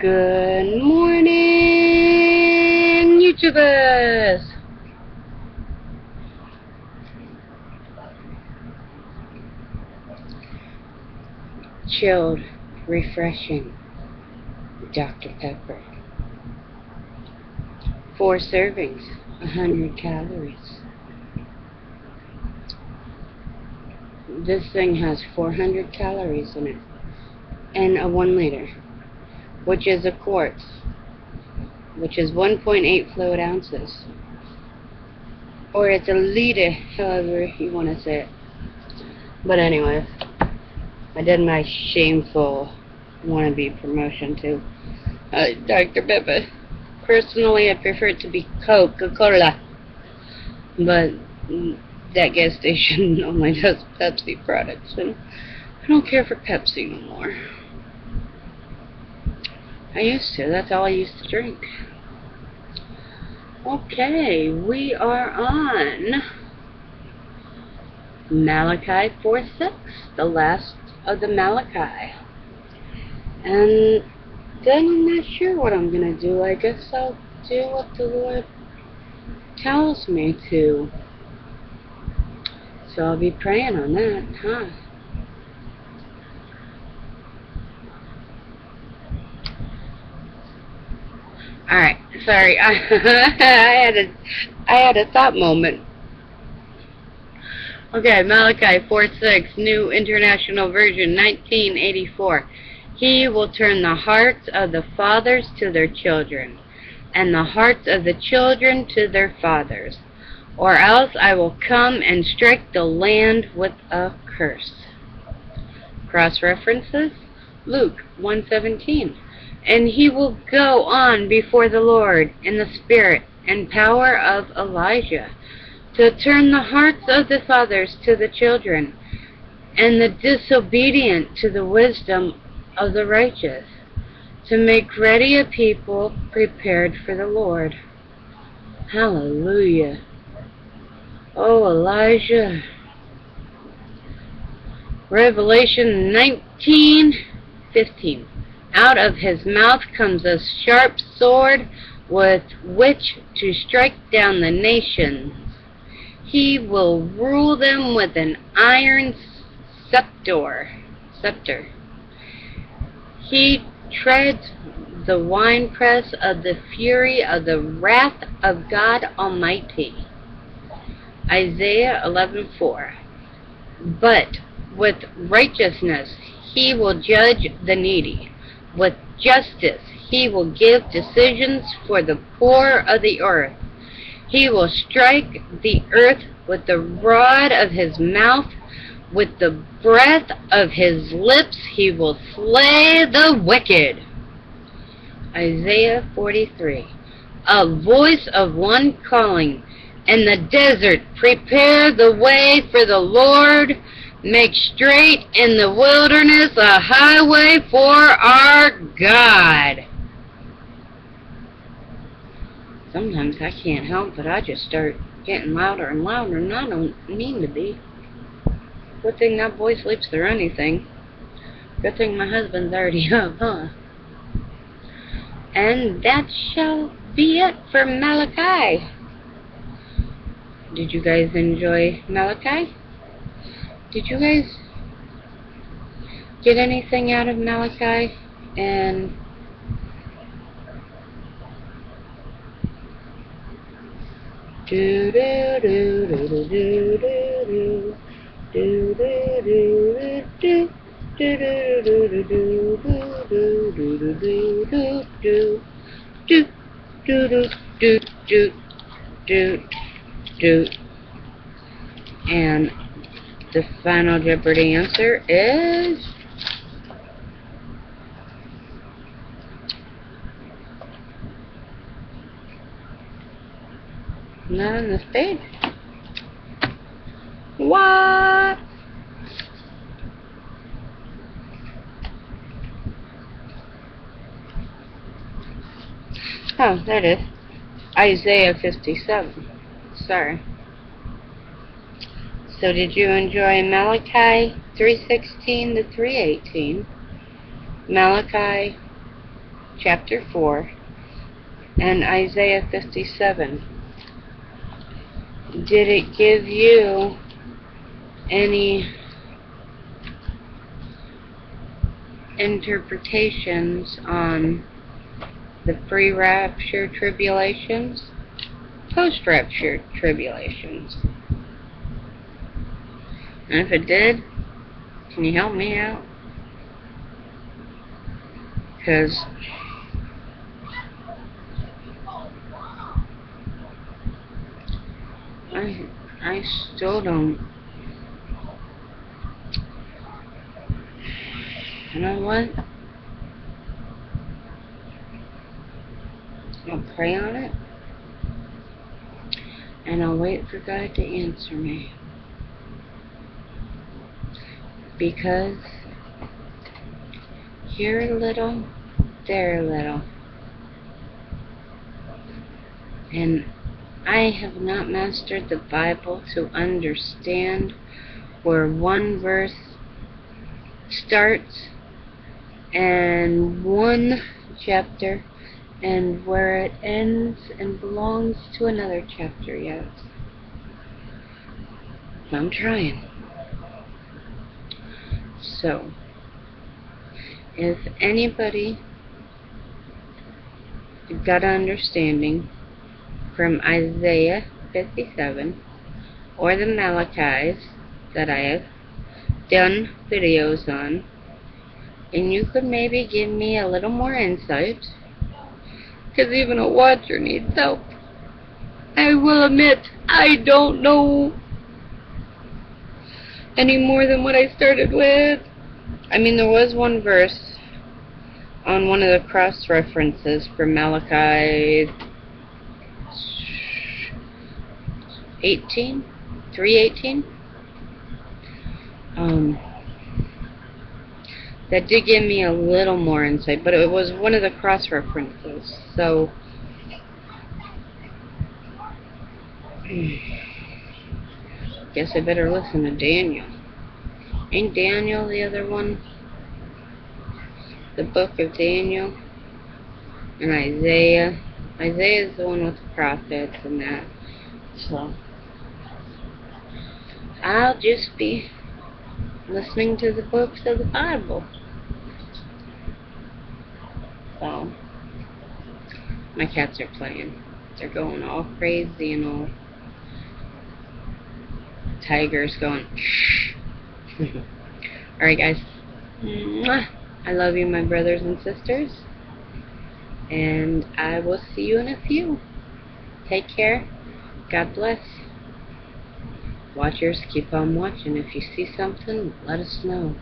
Good morning, YouTubers! Chilled, refreshing, Dr. Pepper. Four servings, a hundred calories. This thing has 400 calories in it, and a one liter which is a quarts, which is 1.8 fluid ounces. Or it's a liter, however you want to say it. But anyway, I did my shameful wannabe promotion to uh, Dr. Pepper. Personally, I prefer it to be Coca-Cola. But that gas station only does Pepsi products, and I don't care for Pepsi no more. I used to. That's all I used to drink. Okay, we are on Malachi 4.6, the last of the Malachi. And then I'm not sure what I'm going to do. I guess I'll do what the Lord tells me to. So I'll be praying on that, huh? Alright, sorry. I, I had a I had a thought moment. Okay, Malachi 4:6, New International Version, 1984. He will turn the hearts of the fathers to their children, and the hearts of the children to their fathers, or else I will come and strike the land with a curse. Cross references: Luke 1:17 and he will go on before the Lord in the spirit and power of Elijah, to turn the hearts of the fathers to the children, and the disobedient to the wisdom of the righteous, to make ready a people prepared for the Lord. Hallelujah. Oh, Elijah. Revelation 19:15. Out of his mouth comes a sharp sword with which to strike down the nations. He will rule them with an iron scepter. scepter. He treads the winepress of the fury of the wrath of God Almighty. Isaiah 11:4. But with righteousness he will judge the needy with justice he will give decisions for the poor of the earth. He will strike the earth with the rod of his mouth. With the breath of his lips he will slay the wicked. Isaiah 43. A voice of one calling, in the desert, prepare the way for the Lord Make straight in the wilderness a highway for our God. Sometimes I can't help but I just start getting louder and louder, and I don't mean to be. Good thing that boy sleeps through anything. Good thing my husband's already up, huh? And that shall be it for Malachi. Did you guys enjoy Malachi? Did you guys get anything out of Malachi? And do do do do do do do do do do do do do do and the final Jeopardy answer is... Not on this page. What? Oh, there it is. Isaiah 57. Sorry. So did you enjoy Malachi 3.16 to 3.18, Malachi chapter 4, and Isaiah 57. Did it give you any interpretations on the pre-rapture tribulations, post-rapture tribulations? And if it did, can you help me out? Because I I still don't. You know what? I'll pray on it. And I'll wait for God to answer me. Because here a little, there a little. And I have not mastered the Bible to understand where one verse starts and one chapter and where it ends and belongs to another chapter yet. I'm trying. So, if anybody got an understanding from Isaiah 57 or the Malachi's that I have done videos on, and you could maybe give me a little more insight, because even a watcher needs help. I will admit, I don't know any more than what I started with. I mean, there was one verse on one of the cross references for Malachi 18, 318. Um, that did give me a little more insight, but it was one of the cross references. So, guess I better listen to Daniel. Ain't Daniel the other one? The book of Daniel and Isaiah. Isaiah is the one with the prophets and that. So. I'll just be listening to the books of the Bible. So, my cats are playing. They're going all crazy and all. Tiger's going, shh. Alright, guys. I love you, my brothers and sisters. And I will see you in a few. Take care. God bless. Watchers, keep on watching. If you see something, let us know.